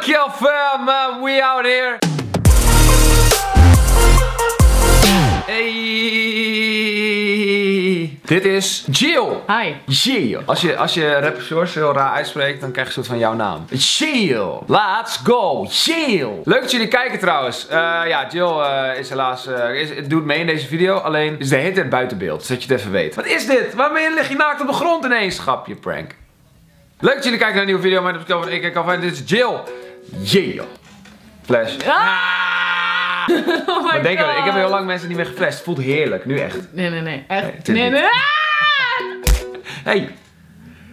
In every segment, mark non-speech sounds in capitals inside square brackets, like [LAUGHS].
kill fam, uh, we out here. Hey. Dit is Jill. Hi. Jill. Als je, als je heel raar uitspreekt, dan krijg je een soort van jouw naam. Jill. Let's go. Jill. Leuk dat jullie kijken trouwens. Eh, ja, Jill eh, is helaas, eh, is, doet mee in deze video. Alleen is de hele tijd buiten beeld, zodat je het even weet. Wat is dit? Waarom lig je naakt op de grond ineens? Grapje, prank. Leuk dat jullie kijken naar een nieuwe video. Mijn naam is Kelvin. Ik Dit is Jill. Jill. Flash. [LAUGHS] Oh my Maar denk ik heb heel lang mensen niet meer geflasht. Het voelt heerlijk. Nu echt. Nee, nee, nee. Echt. Nee, Nee, nee. Hey,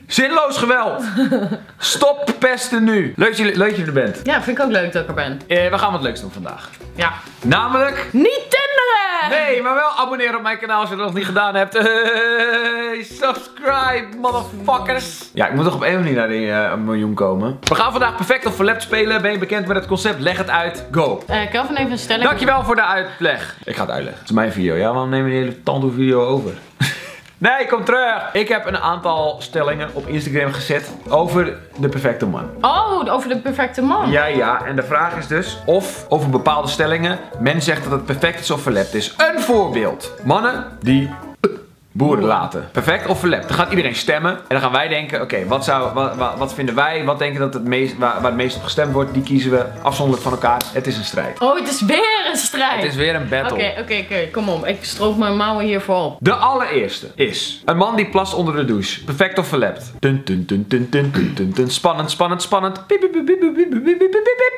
zinloos geweld. [LAUGHS] Stop pesten nu. Leuk dat jullie, leuk dat je er bent. Ja, vind ik ook leuk dat ik er ben. Eh, we gaan wat leuks doen vandaag. Ja. Namelijk... Niet tinderen! Nee, maar wel abonneren op mijn kanaal als je dat nog niet gedaan hebt. Hey, subscribe, motherfuckers. Ja, ik moet toch op één manier naar die eh, miljoen komen. We gaan vandaag perfect of verlept spelen. Ben je bekend met het concept? Leg het uit. Go. Eh Kelvin even een stelling. Dankjewel voor de uitleg. Ik ga het uitleggen. Het is mijn video. Ja, waarom neem je die hele tandoe video over? Nee, kom terug! Ik heb een aantal stellingen op Instagram gezet over de perfecte man. Oh, over de perfecte man. Ja, ja, en de vraag is dus of over bepaalde stellingen men zegt dat het perfect is of verlept is. Een voorbeeld. Mannen die boeren laten. Perfect of verlept? Dan gaat iedereen stemmen. En dan gaan wij denken, oké, wat, zou, wat, wat, wat, vinden wij? Wat denken dat het meest, waar, het meest op gestemd wordt? Die kiezen we afzonderlijk van elkaar. Het is een strijd. Oh, het is weer een strijd. Het is weer een battle. Oké, oké, oké. Kom op. Ik stroop mijn mouwen hier op. De allereerste is een man die plast onder de douche. Perfect of verlept? Dun, dun, dun, dun, dun, dun, dun, dun. Spannend, spannend, spannend.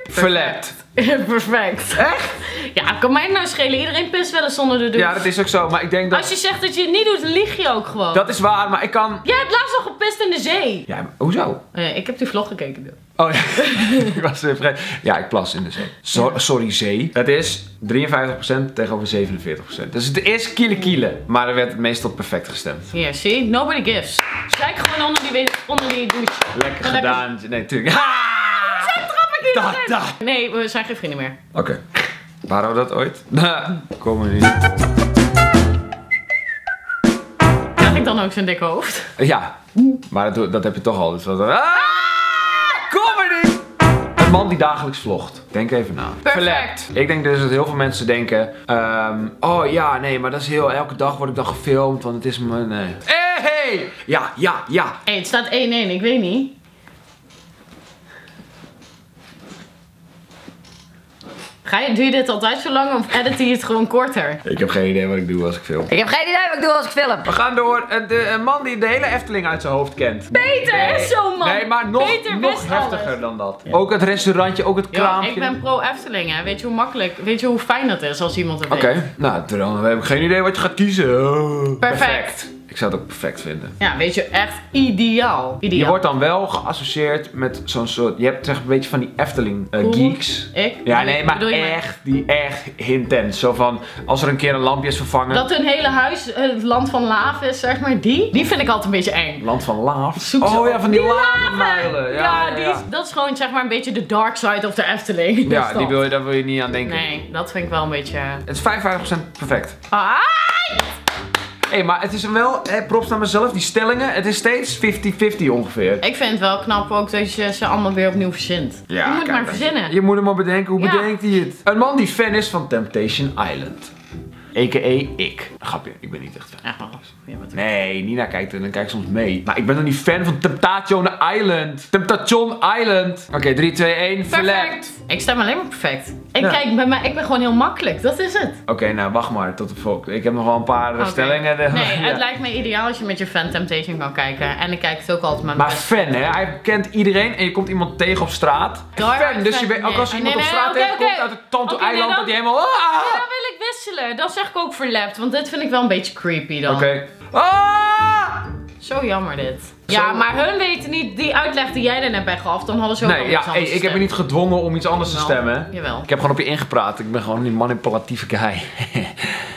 Verlept. Perfect. Echt? Ja, kan mij nou schelen. Iedereen pist wel eens onder de douche. Ja, dat is ook zo. Maar ik denk dat... Als je zegt dat je het niet doet, lieg je ook gewoon. Dat is waar, maar ik kan... Jij hebt laatst nog gepist in de zee. Ja, maar hoezo? Eh, ik heb die vlog gekeken. Oh ja, [LAUGHS] ik was even vergeten. Ja, ik plas in de zee. So- sorry, zee. Het is 53% tegenover 47%. Dus het is kiele kiele. Maar er werd meestal perfect gestemd. Hier, zie? Nobody gives. Kijk gewoon onder die, onder die douche. Lekker gedaan. Nee, tuurlijk. Zo trap ik da. Nee, we zijn geen vrienden meer. Oké. Waren we dat ooit? [LAUGHS] Komen we niet. Dan ook zo'n dikke hoofd? Ja, maar dat, dat heb je toch al. Dus wat... Ah! Comedy! Een man die dagelijks vlogt. Denk even na. Perfect. Ik denk dus dat heel veel mensen denken... ehm, oh ja, nee, maar dat is heel... Elke dag word ik dan gefilmd, want het is mijn... Nee. Hey, hey! Ja, ja, ja. Hé, het staat 1-1, ik weet niet. Ga je, doe je dit altijd zo lang of edit je het gewoon korter? Ik heb geen idee wat ik doe als ik film. Ik heb geen idee wat ik doe als ik film. We gaan door. Een, de, een man die de hele Efteling uit zijn hoofd kent. Peter is zo'n man. Nee, maar nog, Peter nog heftiger alles. dan dat. Ook het restaurantje, ook het Ja, kraampje. ik ben pro Efteling, hè. Weet je hoe makkelijk, weet je hoe fijn dat is als iemand er weet? Oké, nou, dan heb ik geen idee wat je gaat kiezen. Oh, Perfect. Ik zou het ook perfect vinden. Ja, weet je, echt ideaal. Ideaal. Je wordt dan wel geassocieerd met zo'n soort. Je hebt zeg een beetje van die Efteling eh, geeks. Ik? Ja, nee, maar Bedoel je met- echt, die echt intens. Zo van, als er een keer een lampje is vervangen. Dat hun hele huis eh, het land van laaf is, zeg maar. Die, die vind ik altijd een beetje eng. Land van laaf. Zoek ze oh ja, van die, Die lavenmuilen. Ja, Ja, ja, die, ja. dat is gewoon zeg maar een beetje de dark side of de Efteling. Ja, [LAUGHS] die wil je, daar wil je niet aan denken. Nee, dat vind ik wel een beetje... Het is 55% perfect. Ah! Hé, hey, maar het is wel, hè, props naar mezelf, die stellingen, het is steeds 50-50 ongeveer. Ik vind het wel knap ook dat je ze allemaal weer opnieuw verzint. je moet kijk, maar verzinnen. Je moet hem maar bedenken, hoe Ja. bedenkt hij het? Een man die fan is van Temptation Island. A.k.a. ik. Grapje, ik ben niet echt fan. Ja, bent- Nee, Nina kijkt en dan kijk ik soms mee. Maar ik ben nog niet fan van Temptation Island. Temptation Island. Oké, 3, 2, 1, verlekt. Perfect. Ik stem alleen maar perfect. Ik, Ja. kijk, bij mij, ik ben gewoon heel makkelijk. Dat is het. Oké, nou wacht maar tot de volgende. Ik heb nog wel een paar eh, stellingen. [LAUGHS] Nee, Ja. het lijkt me ideaal als je met je fan Temptation kan kijken. En ik kijk het ook altijd met mijn Maar fan, hè? Hij kent iedereen en je komt iemand tegen op straat. Fan, dus je ook als je iemand Nee, op straat tegenkomt uit het Tanto Oké, nee, Eiland, dan- dat hij helemaal... Ah! Ja, dan wil ik wisselen. Dan zeg ik ook verlept. Want dit vind ik wel een beetje creepy dan. Oké. Ah! Zo jammer dit. Ja, maar hun weten niet die uitleg die jij er net bij gaf. Dan hadden ze ook al Nee, iets ja, anders hey, ik heb je niet gedwongen om iets anders te stemmen. Jawel. Ik heb gewoon op je ingepraat. Ik ben gewoon die manipulatieve guy. [LAUGHS]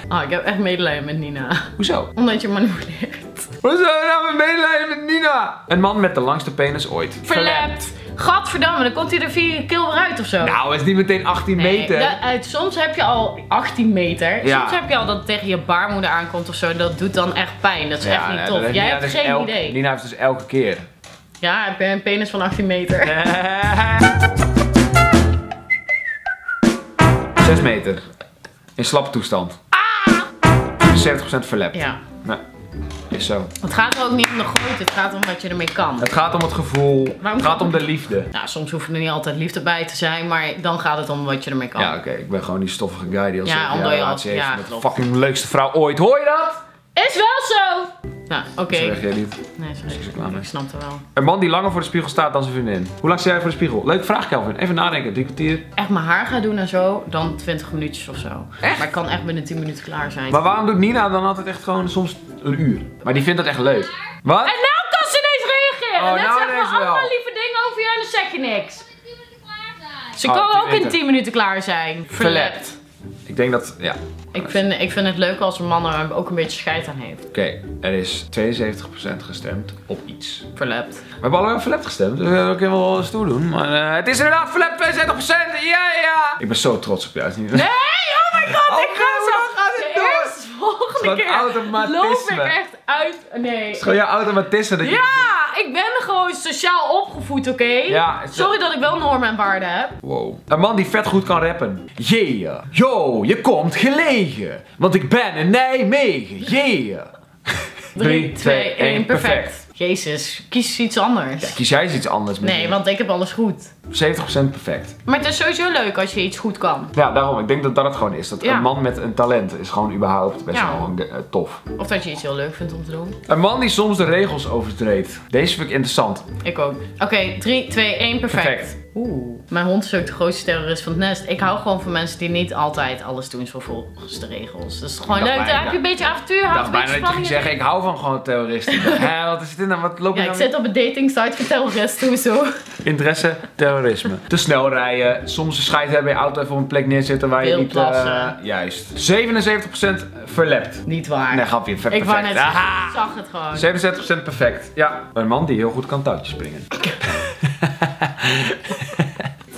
Ah, ik heb echt medelijden met Nina. Hoezo? Omdat je manipuleert. Hoezo nou mijn medelijden met Nina? Een man met de langste penis ooit. Verlept. Gadverdamme, dan komt hij er je keel weer uit of zo. Nou, het is niet meteen 18 Nee, meter. uit- soms heb je al 18 meter. Ja. Soms heb je al dat het tegen je baarmoeder aankomt of zo. Dat doet dan echt pijn. Dat is echt niet tof. Jij Nina hebt dus geen elk- idee. Nina heeft dus elke keer. Ja, heb je een penis van 18 meter? [LAUGHS] 6 meter. In slappe toestand. 70% verlept. Ja. Nee, is zo. Het gaat er ook niet om de grootte, het gaat om wat je ermee kan. Het gaat om het gevoel. Waarom Het gaat om de liefde. Nou, soms hoeft er niet altijd liefde bij te zijn, maar dan gaat het om wat je ermee kan. Ja, oké. Ik ben gewoon die stoffige guy die al Ja, je al- relatie heeft ja, met de fucking leukste vrouw ooit. Hoor je dat? Is wel zo! Nou, oké. Zeg jij niet. Nee, sorry. Ik snap het wel. Een man die langer voor de spiegel staat dan zijn vriendin. Hoe lang sta jij voor de spiegel? Leuke vraag, Kelvin. Even nadenken. Drie kwartier. Echt mijn haar gaan doen en zo, dan 20 minuutjes of zo. Echt? Maar ik kan echt binnen 10 minuten klaar zijn. Maar waarom doet Nina dan altijd echt gewoon soms een uur? Maar die vindt dat echt leuk. Wat? En nou kan ze ineens reageren! Oh, Net nou zeggen we allemaal wel. lieve dingen over je en dan zeg je niks. Ze Oh, kan 10 ook in minuten. 10 minuten klaar zijn. Verlept. Ik denk dat, ja. Ik vind, ik vind het leuk als een man er ook een beetje scheid aan heeft. Oké, er is 72% gestemd op iets. Verlept. We hebben allemaal verlept gestemd, dus we kunnen ook wel stoer doen. Maar eh, het is inderdaad verlept 72%! Ja, ja! Ik ben zo trots op jou. Nee, oh my god, Oh, ik ga zo. gaat het eerste volgende keer automatisme. loop ik echt uit. Nee. Het is gewoon jouw automatisme dat je... Ja, ik ben gewoon sociaal opgevoed, oké? Ja, het- Sorry dat ik wel normen en waarden heb. Wow. Een man die vet goed kan rappen. Yeah. Yo, je komt gelegen. Want ik ben in Nijmegen. Yeah. 3, 2, 1, perfect. Jezus, kies iets anders. Kies jij eens iets anders? Nee, want ik heb alles goed. 70% perfect. Maar het is sowieso leuk als je iets goed kan. Ja, daarom. Ik denk dat dat het gewoon is. Dat Ja. een man met een talent is gewoon überhaupt best Ja. wel een- eh, tof. Of dat je iets heel leuk vindt om te doen. Een man die soms de regels overtreedt. Deze vind ik interessant. Ik ook. Oké, 3, 2, 1, perfect. Perfect. Oeh. Mijn hond is ook de grootste terrorist van het nest. Ik hou gewoon van mensen die niet altijd alles doen volgens de regels. Dus gewoon dacht leuk. bijna- Daar heb je een beetje avontuur. Ik houdt een bijna beetje dat je zeggen, ik hou van gewoon terroristen. [LAUGHS] Hé, wat is dit nou? Wat loop je Ja, ik zit op een dating site voor terroristen. Hoezo? Interesse, terrorisme. Te snel rijden, soms een scheid hebben in je auto even op een plek neerzetten waar je niet... plassen. juist. 77% verlept. Niet waar. Nee, grapje, perfect. ik wou net zeggen, zag het gewoon. 67% perfect. Ja, een man die heel goed kan touwtjes springen. [LAUGHS] [LAUGHS]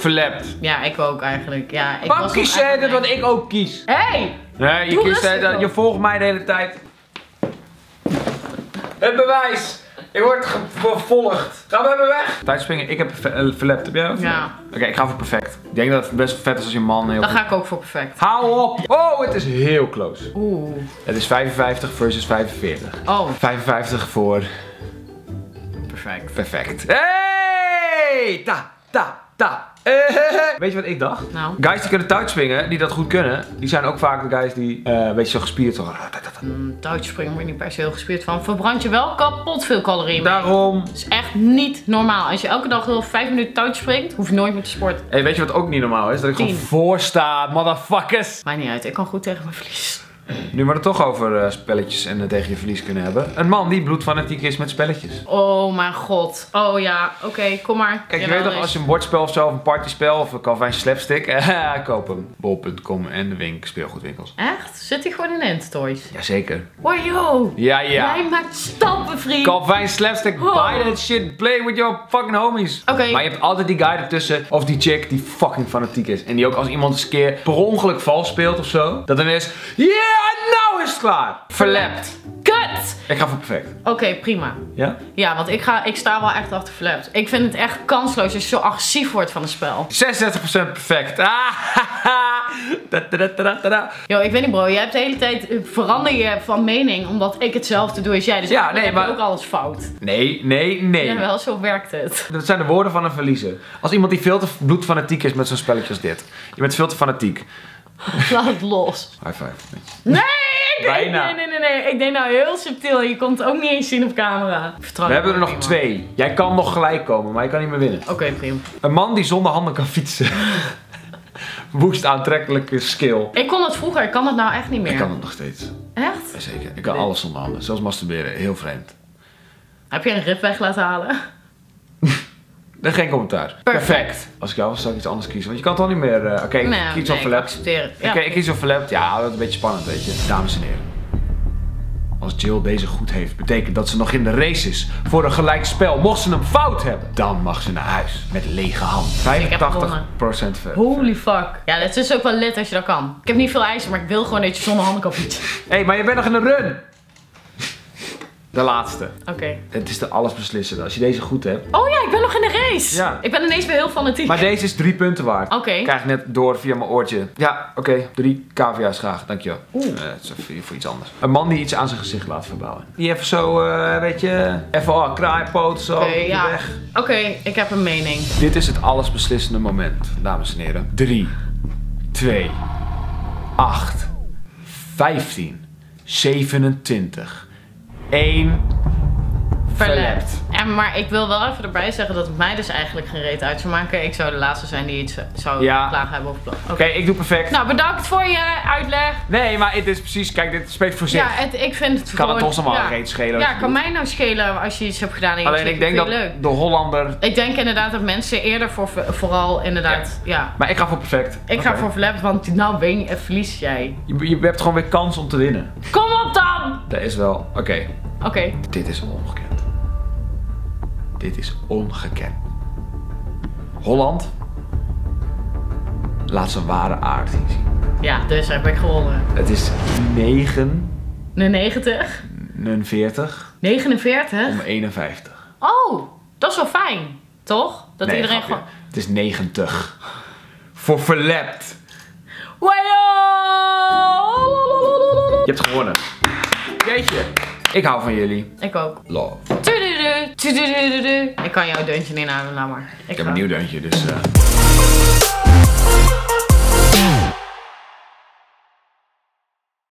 verlept. Ja, ik ook eigenlijk. Ja, ik Waarom was kies jij een- wat ik ook kies? Hey! Nee, je, kiest, eh, dan. je volgt mij de hele tijd. Het bewijs! Ik word ge- vervolgd. Gaan we even weg? Tijdspringen, ik heb eh, verlept. Heb jij ook? Ja. Oké, ik ga voor perfect. Ik denk dat het best vet is als je man heel Dan goed- ga ik ook voor perfect. Hou op! Oh, het is heel close. Oeh. Het is 55 versus 45. Oh, 55 voor perfect. perfect. Hey! Ta, ta, ta. Eh, Weet je wat ik dacht? Nou. Guys die kunnen touwspringen, die dat goed kunnen, die zijn ook vaak de guys die eh, een beetje zo gespierd zijn. Mm, touwtjespringen word je niet per se heel gespierd van. Verbrand je wel kapot veel calorieën mee. Daarom. Dat is echt niet normaal. Als je elke dag heel 5 minuten touwtje springt, hoef je nooit meer te sporten. Hey, weet je wat ook niet normaal is? Dat ik gewoon Tien. voor sta, motherfuckers. Maakt niet uit, ik kan goed tegen mijn verlies. Nu we het toch over eh, spelletjes en eh, tegen je verlies kunnen hebben. Een man die bloedfanatiek is met spelletjes. Oh mijn god. Oh ja, oké, kom maar. Kijk, je weet toch, als je een bordspel of zo, of een partyspel of een Calvin slapstick, [LAUGHS] eh, koop hem. Bol.com en de wink, speelgoedwinkels. Echt? Zit hij gewoon in Entertoys? Jazeker. Wow, Ja, ja. Jij maakt stappen, vriend. Calvin slapstick, Oh. buy that shit, play with your fucking homies. Oké. Maar je hebt altijd die guy ertussen, of die chick die fucking fanatiek is. En die ook als iemand eens een keer per ongeluk vals speelt of zo, dat dan is, yeah, nou is het klaar. Verlept. Kut! Ik ga voor perfect. Oké, prima. Ja? Ja, want ik, ga, ik sta wel echt achter Flaps. Ik vind het echt kansloos als je zo agressief wordt van een spel. 66% perfect. Ah. [LAUGHS] Da, da, da. Yo, ik weet niet bro, jij hebt de hele tijd eh, verander je van mening omdat ik hetzelfde doe als jij. Dus Ja, nee, maar- ook alles fout. Nee, nee, nee. Ja, wel, zo werkt het. Dat zijn de woorden van een verliezer. Als iemand die veel te bloedfanatiek is met zo'n spelletje als dit. Je bent veel te fanatiek. [LAUGHS] Laat het los. High five. Nee, ik Bijna. Nee, nee, nee, nee. Ik deed nou heel subtiel. Je kon het ook niet eens zien op camera. Vertrouw We hebben er nog twee. Jij kan nog gelijk komen, maar je kan niet meer winnen. Oké, prima. Een man die zonder handen kan fietsen. [LAUGHS] Woest aantrekkelijke skill. Ik kon het vroeger, ik kan het nou echt niet meer. Ik kan het nog steeds. Echt? Zeker. Ik kan Nee. alles zonder handen. Zelfs masturberen. Heel vreemd. Heb je een rib weg laten halen? Geen commentaar. Perfect. Als ik jou was, zou ik iets anders kiezen. Want je kan het toch niet meer... eh, Oké, ik nee, kies nee. Ja. Oké, ik kies wel verlept. Ja, dat is een beetje spannend, weet je. Dames en heren. Als Jill deze goed heeft, betekent dat ze nog in de race is voor een gelijk spel. Mocht ze hem fout hebben, dan mag ze naar huis met lege hand. 85% ver. Holy fuck. Ja, het is ook wel lid als je dat kan. Ik heb niet veel eisen, maar ik wil gewoon dat je zonder handen kan fietsen. Hé, hey, maar je bent nog in de run. De laatste. Oké. Het is de allesbeslissende. Als je deze goed hebt. Oh ja, ik ben nog in de race. Ja. Ik ben ineens weer heel fanatiek. Maar deze is drie punten waard. Oké. Krijg ik net door via mijn oortje. Ja, oké. Drie cavia's graag. Dankjewel. Oeh. Eh, het is voor iets anders. Een man die iets aan zijn gezicht laat verbouwen. Die even zo, eh, weet je, even oh, kraaipoot zo Oké, op de ja. weg. Oké, ik heb een mening. Dit is het allesbeslissende moment, dames en heren. 3, 2, 8, 15, 27, 1. Verlept. En, maar ik wil wel even erbij zeggen dat het mij dus eigenlijk geen reet uit zou maken. Ik zou de laatste zijn die iets zou Ja. klagen hebben of Oké. Oké, ik doe perfect. Nou, bedankt voor je uitleg. Nee, maar het is precies, kijk, dit spreekt voor zich. Ja, het, ik vind het kan het ons allemaal ja. reet schelen. Ja, kan mij nou schelen als je iets hebt gedaan en je Alleen ik denk dat leuk. de Hollander... Ik denk inderdaad dat mensen eerder voor, vooral inderdaad, ja. Maar ik ga voor perfect. Ik ga voor verlept, want nou win je, verlies jij. Je, je hebt gewoon weer kans om te winnen. Kom op dan! Dat is wel... Oké, Oké, dit is ongekend. Dit is ongekend. Holland laat zijn ware aard zien. ja, dus heb ik gewonnen. Het is 9, De 90, 49 49. om 51. Oh, dat is wel fijn, toch? Dat Nee, iedereen gewoon... Het is 90. Voor verlept. Wajo! Je hebt gewonnen. Jeetje. Ik hou van jullie. Ik ook. Love. Ik kan jouw deuntje inhouden, nou maar. Ik heb een nieuw deuntje, dus... eh,